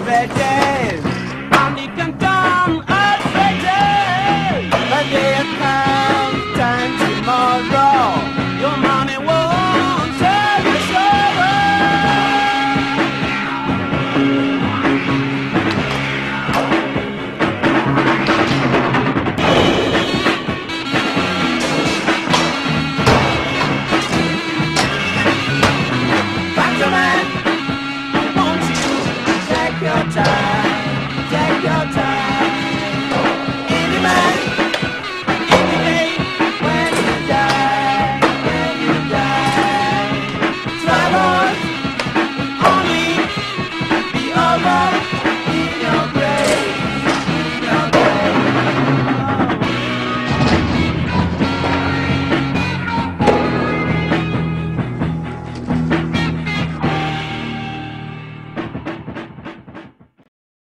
already. time. Take your time.